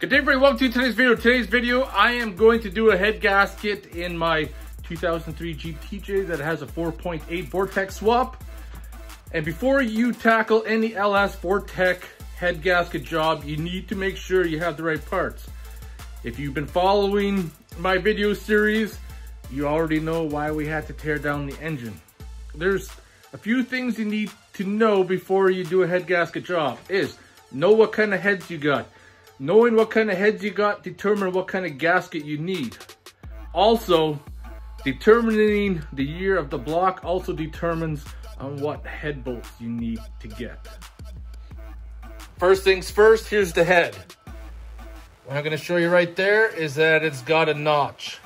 Good day everybody, welcome to today's video. Today's video, I am going to do a head gasket in my 2003 Jeep TJ that has a 4.8 Vortec swap. And before you tackle any LS Vortec head gasket job, you need to make sure you have the right parts. If you've been following my video series, you already know why we had to tear down the engine. There's a few things you need to know before you do a head gasket job is know what kind of heads you got Knowing what kind of heads you got determine what kind of gasket you need. Also, determining the year of the block also determines on what head bolts you need to get. First things first, here's the head. What I'm gonna show you right there is that it's got a notch.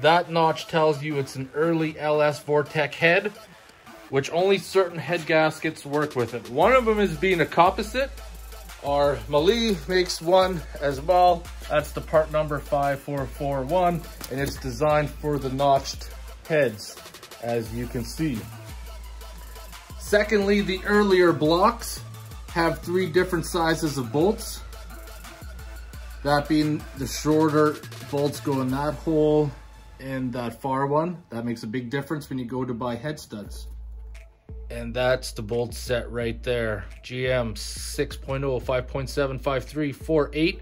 That notch tells you it's an early LS Vortec head, which only certain head gaskets work with it. One of them is being a composite, our MAHLE makes one as well. That's the part number 5441, and it's designed for the notched heads, as you can see. Secondly, the earlier blocks have three different sizes of bolts. That being the shorter bolts go in that hole and that far one. That makes a big difference when you go to buy head studs. And that's the bolt set right there. GM 6.0, 5.7, 4, 8.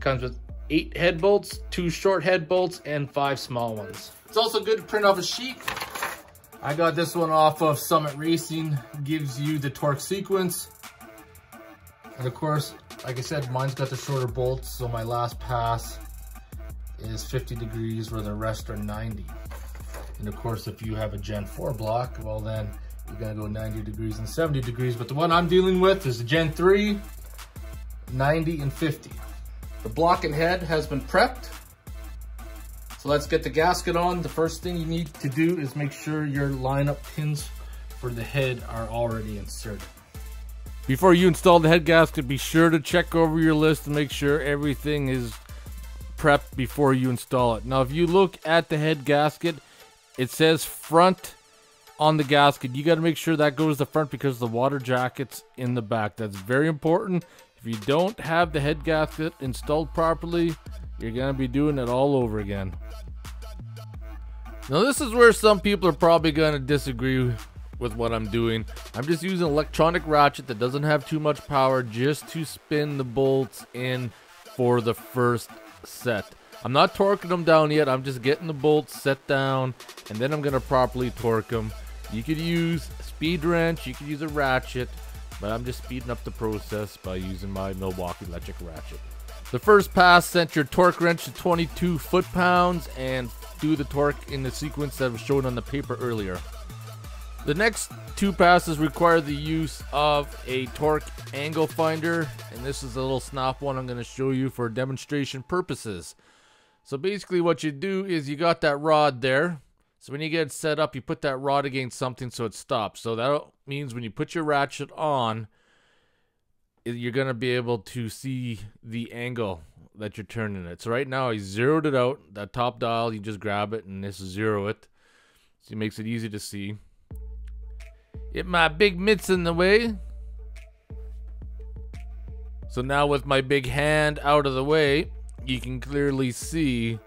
Comes with eight head bolts, two short head bolts, and five small ones. It's also good to print off a sheet. I got this one off of Summit Racing. Gives you the torque sequence. And of course, like I said, mine's got the shorter bolts, so my last pass is 50 degrees where the rest are 90. And of course, if you have a Gen 4 block, well then you gotta go 90 degrees and 70 degrees, but the one I'm dealing with is the Gen 3, 90 and 50. The block and head has been prepped. So let's get the gasket on. The first thing you need to do is make sure your lineup pins for the head are already inserted. Before you install the head gasket, be sure to check over your list and make sure everything is prepped before you install it. Now, if you look at the head gasket, it says front on the gasket. You got to make sure that goes the front because the water jacket's in the back. That's very important. If you don't have the head gasket installed properly, you're going to be doing it all over again. Now this is where some people are probably going to disagree with what I'm doing. I'm just using an electronic ratchet that doesn't have too much power just to spin the bolts in for the first set. I'm not torquing them down yet. I'm just getting the bolts set down and then I'm going to properly torque them. You could use speed wrench, you could use a ratchet, but I'm just speeding up the process by using my Milwaukee electric ratchet. The first pass sent your torque wrench to 22 foot-pounds and do the torque in the sequence that was shown on the paper earlier. The next two passes require the use of a torque angle finder, and this is a little Snap-on I'm going to show you for demonstration purposes. So basically what you do is you got that rod there, so when you get it set up, you put that rod against something so it stops. So that means when you put your ratchet on, you're going to be able to see the angle that you're turning it. So right now I zeroed it out. That top dial, you just grab it and this zero it. So it makes it easy to see. Get my big mitts in the way. So now with my big hand out of the way, you can clearly see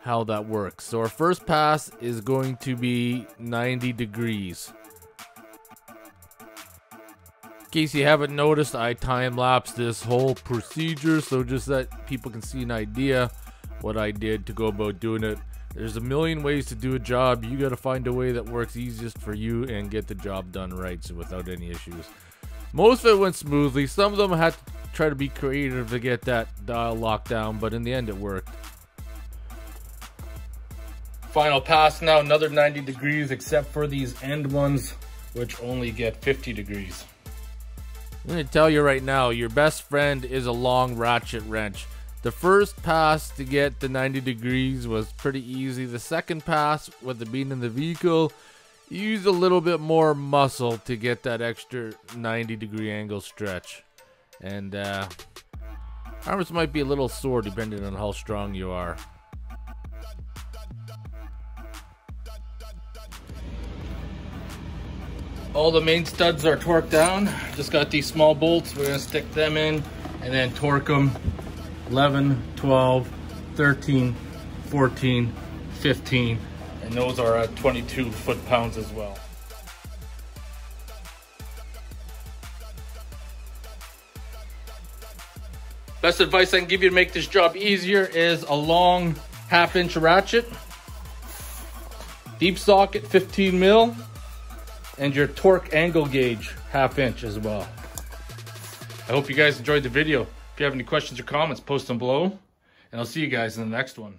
how that works. So our first pass is going to be 90 degrees. In case you haven't noticed, I time lapse this whole procedure so just that people can see an idea what I did to go about doing it. There's a million ways to do a job. You got to find a way that works easiest for you and get the job done right so without any issues. Most of it went smoothly. Some of them had to try to be creative to get that dial locked down, but in the end it worked. Final pass now, another 90 degrees, except for these end ones, which only get 50 degrees. I'm to tell you right now, your best friend is a long ratchet wrench. The first pass to get the 90 degrees was pretty easy. The second pass, with the being in the vehicle, use a little bit more muscle to get that extra 90 degree angle stretch. And uh, arms might be a little sore depending on how strong you are. All the main studs are torqued down. Just got these small bolts. We're gonna stick them in and then torque them 11, 12, 13, 14, 15, and those are at 22 foot-pounds as well. Best advice I can give you to make this job easier is a long half inch ratchet, deep socket 15 mil, and your torque angle gauge half inch as well. I hope you guys enjoyed the video. If you have any questions or comments, post them below, and I'll see you guys in the next one.